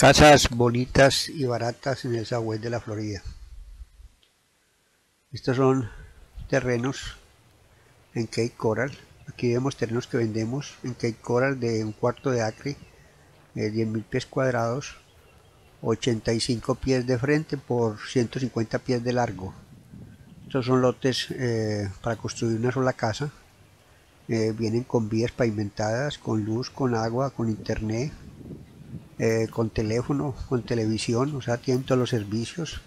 Casas bonitas y baratas en el Southwest de la Florida. Estos son terrenos en Cape Coral. Aquí vemos terrenos que vendemos en Cape Coral de un cuarto de acre, eh, 10.000 pies cuadrados, 85 pies de frente por 150 pies de largo. Estos son lotes eh, para construir una sola casa. Eh, vienen con vías pavimentadas, con luz, con agua, con internet, eh, con teléfono, con televisión, o sea, tienen todos los servicios,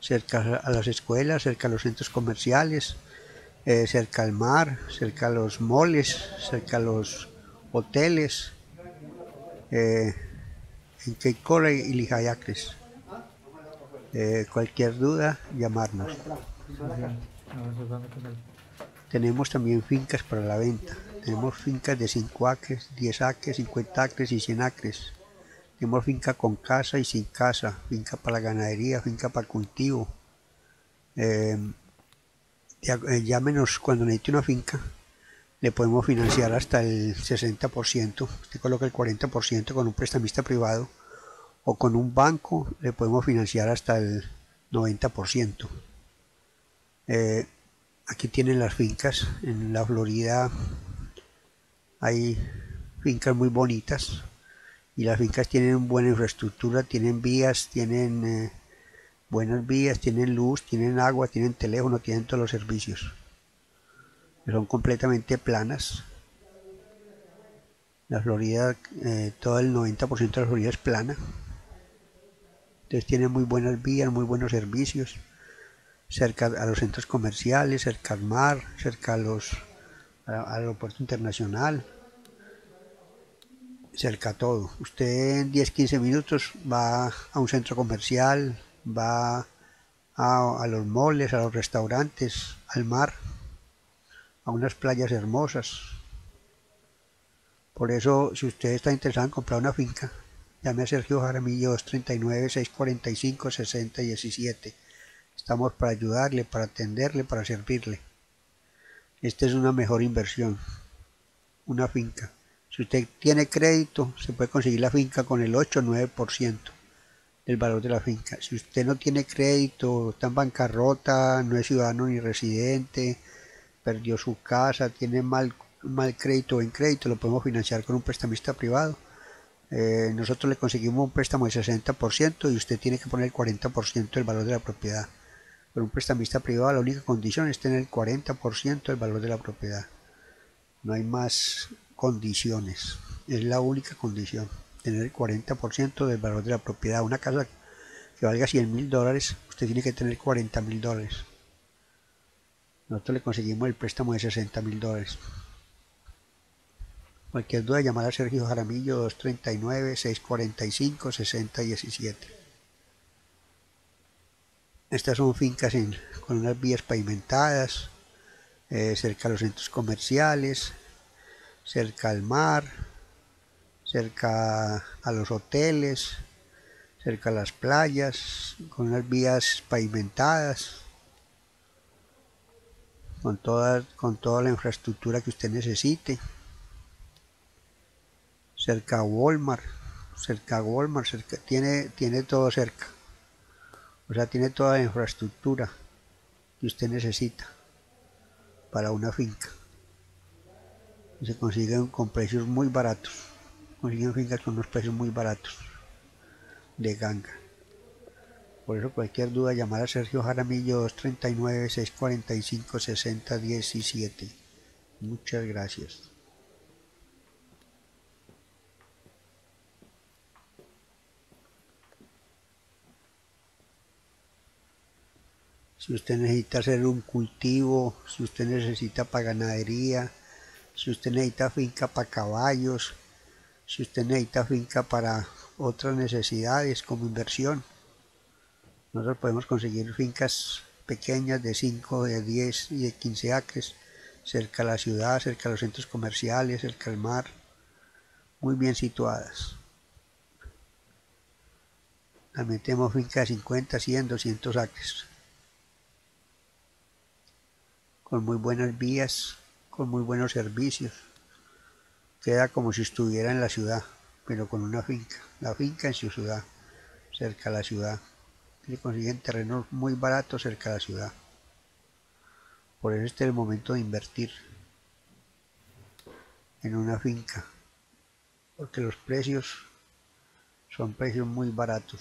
cerca a las escuelas, cerca a los centros comerciales, eh, cerca al mar, cerca a los moles, cerca a los hoteles, eh, en Keikora y Lijayacres. Cualquier duda, llamarnos. Tenemos también fincas para la venta. Tenemos fincas de 5 acres, 10 acres, 50 acres y 100 acres. Tenemos finca con casa y sin casa, finca para la ganadería, finca para cultivo. Eh, ya, eh, llámenos cuando necesite una finca, le podemos financiar hasta el 60%. Usted coloca el 40% con un prestamista privado o con un banco le podemos financiar hasta el 90%. Eh, aquí tienen las fincas, en la Florida hay fincas muy bonitas, y las fincas tienen buena infraestructura, tienen vías, tienen eh, buenas vías, tienen luz, tienen agua, tienen teléfono, tienen todos los servicios. Son completamente planas. La Florida, eh, todo el 90% de la Florida es plana. Entonces tienen muy buenas vías, muy buenos servicios. Cerca a los centros comerciales, cerca al mar, cerca al aeropuerto internacional cerca todo. Usted en 10-15 minutos va a un centro comercial, va a, a, los moles, a los restaurantes, al mar, a unas playas hermosas. Por eso, si usted está interesado en comprar una finca, llame a Sergio Jaramillo 239-645-6017. Estamos para ayudarle, para atenderle, para servirle. Esta es una mejor inversión, una finca. Si usted tiene crédito, se puede conseguir la finca con el 8 o 9% del valor de la finca. Si usted no tiene crédito, está en bancarrota, no es ciudadano ni residente, perdió su casa, tiene mal, mal crédito o en crédito, lo podemos financiar con un prestamista privado. Eh, nosotros le conseguimos un préstamo de 60% y usted tiene que poner el 40% del valor de la propiedad. Con un prestamista privado la única condición es tener el 40% del valor de la propiedad. No hay más condiciones. Es la única condición. Tener el 40% del valor de la propiedad. Una casa que valga 100 mil dólares, usted tiene que tener 40 mil dólares. Nosotros le conseguimos el préstamo de 60 mil dólares. Cualquier duda, llamar a Sergio Jaramillo 239-645-6017. Estas son fincas con unas vías pavimentadas, eh, cerca de los centros comerciales, cerca al mar, cerca a los hoteles, cerca a las playas, con unas vías pavimentadas, con toda, con toda la infraestructura que usted necesite, cerca a Walmart, cerca a Walmart, cerca, tiene, tiene todo cerca, o sea, tiene toda la infraestructura que usted necesita para una finca se consiguen con precios muy baratos. Consiguen fincas con unos precios muy baratos de ganga. Por eso cualquier duda llamar a Sergio Jaramillo 239-645-6017. Muchas gracias. Si usted necesita hacer un cultivo, si usted necesita para ganadería, si usted necesita finca para caballos, si usted necesita finca para otras necesidades como inversión. Nosotros podemos conseguir fincas pequeñas de 5, de 10 y de 15 acres, cerca a la ciudad, cerca a los centros comerciales, cerca al mar, muy bien situadas. También tenemos fincas de 50, 100, 200 acres, con muy buenas vías, con muy buenos servicios. Queda como si estuviera en la ciudad, pero con una finca, la finca en su ciudad. cerca de la ciudad. Se consiguen terrenos muy baratos cerca de la ciudad. Por eso este es el momento de invertir en una finca. Porque los precios son precios muy baratos.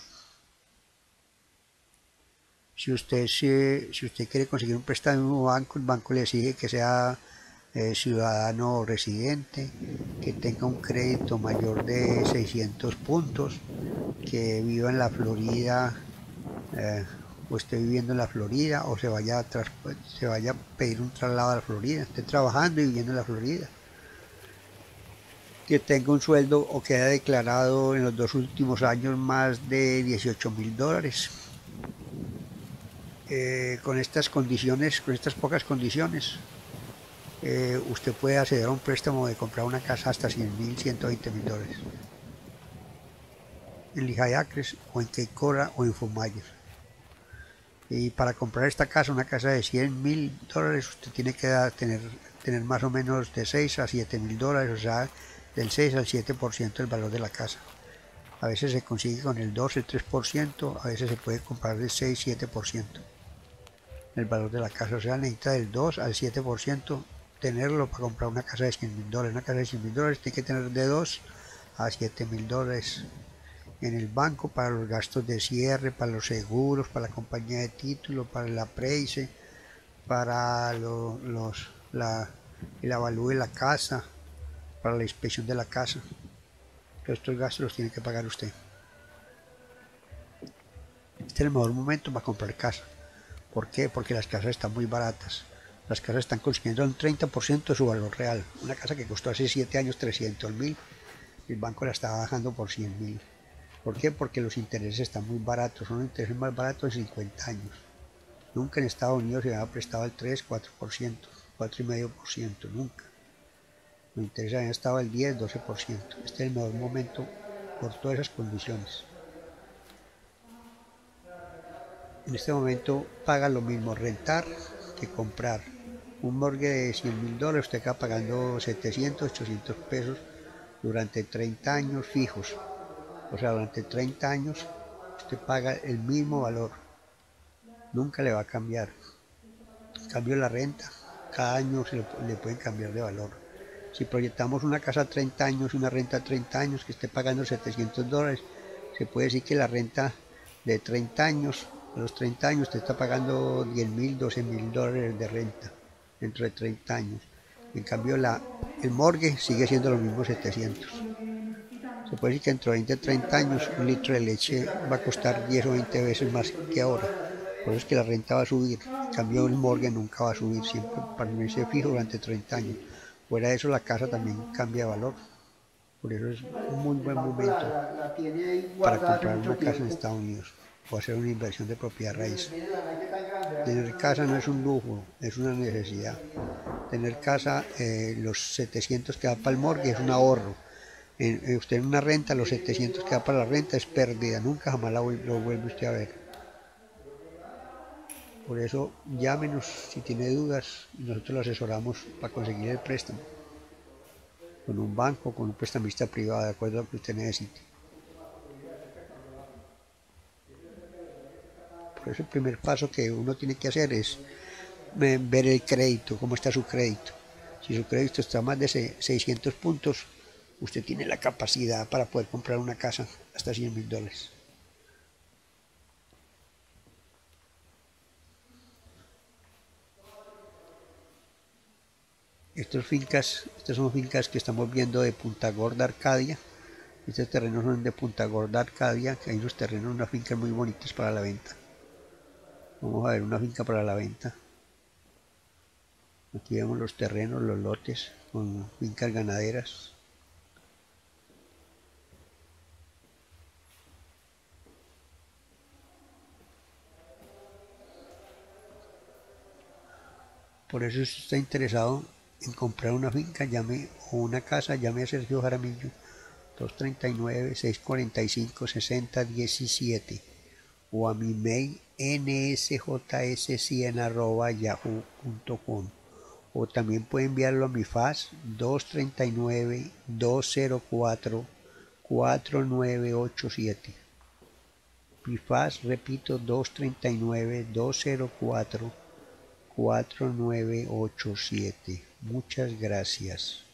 Si usted, si usted quiere conseguir un préstamo en un banco, el banco le exige que sea eh, ciudadano residente, que tenga un crédito mayor de 600 puntos, que viva en la Florida eh, o esté viviendo en la Florida o se vaya, a se vaya a pedir un traslado a la Florida, esté trabajando y viviendo en la Florida. Que tenga un sueldo o que haya declarado en los dos últimos años más de 18 mil dólares. Eh, con estas condiciones, con estas pocas condiciones, eh, usted puede acceder a un préstamo de comprar una casa hasta 100 mil, 120 mil dólares. En Lehigh Acres o en Coral o en Fumayer. Y para comprar esta casa, una casa de 100 mil dólares, usted tiene que tener, tener más o menos de 6 a 7 mil dólares, o sea, del 6 al 7% del valor de la casa. A veces se consigue con el 2, el 3%, a veces se puede comprar del 6, 7% el valor de la casa. O sea, necesita del 2 al 7% tenerlo para comprar una casa de 100 mil dólares. Una casa de 100 mil dólares tiene que tener de 2 a 7 mil dólares en el banco para los gastos de cierre, para los seguros, para la compañía de título, para el apreise, para los, la, el avalúe de la casa, para la inspección de la casa. Todos estos gastos los tiene que pagar usted. Este es el mejor momento para comprar casa. ¿Por qué? Porque las casas están muy baratas las casas están consiguiendo un 30% de su valor real. Una casa que costó hace 7 años 300 mil, el banco la está bajando por 100 mil. ¿Por qué? Porque los intereses están muy baratos, son los intereses más baratos en 50 años. Nunca en Estados Unidos se había prestado el 3, 4%, 4,5%, nunca. Los intereses habían estado al 10, 12%. Este es el mejor momento por todas esas condiciones. En este momento paga lo mismo rentar que comprar un morgue de 100 mil dólares, usted acaba pagando 700, 800 pesos durante 30 años fijos. O sea, durante 30 años usted paga el mismo valor. Nunca le va a cambiar. Cambio la renta, cada año se le, pueden cambiar de valor. Si proyectamos una casa a 30 años una renta a 30 años que esté pagando 700 dólares, se puede decir que la renta de 30 años, a los 30 años usted está pagando 10 mil, 12 mil dólares de renta dentro de 30 años. En cambio, la, el morgue sigue siendo lo mismo 700. Se puede decir que dentro de 20 30 años un litro de leche va a costar 10 o 20 veces más que ahora. Por eso es que la renta va a subir. En cambio, el morgue nunca va a subir, siempre permanece fijo durante 30 años. Fuera de eso, la casa también cambia de valor. Por eso es un muy buen momento para comprar una casa en Estados Unidos o hacer una inversión de propiedad raíz. Tener casa no es un lujo, es una necesidad. Tener casa, eh, los 700 que da para el morgue es un ahorro. En, usted en una renta, los 700 que da para la renta es pérdida, nunca jamás lo vuelve usted a ver. Por eso llámenos si tiene dudas nosotros lo asesoramos para conseguir el préstamo. Con un banco, con un prestamista privado, de acuerdo a lo que usted necesite. El primer paso que uno tiene que hacer es ver el crédito, cómo está su crédito. Si su crédito está más de 600 puntos, usted tiene la capacidad para poder comprar una casa hasta 100 mil dólares. Estos fincas, estas son fincas que estamos viendo de Punta Gorda, Arcadia. Estos terrenos son de Punta Gorda, Arcadia, que hay unos terrenos, unas fincas muy bonitas para la venta. Vamos a ver una finca para la venta. Aquí vemos los terrenos, los lotes con fincas ganaderas. Por eso si está interesado en comprar una finca, llame o una casa, llame a Sergio Jaramillo 239 645 6017 o a mi mail nsjs100 o también puede enviarlo a mi FAS 239 204 4987 Pifaz, repito, 239-204-4987. Muchas gracias.